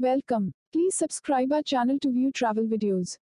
Welcome. Please subscribe our channel to view travel videos.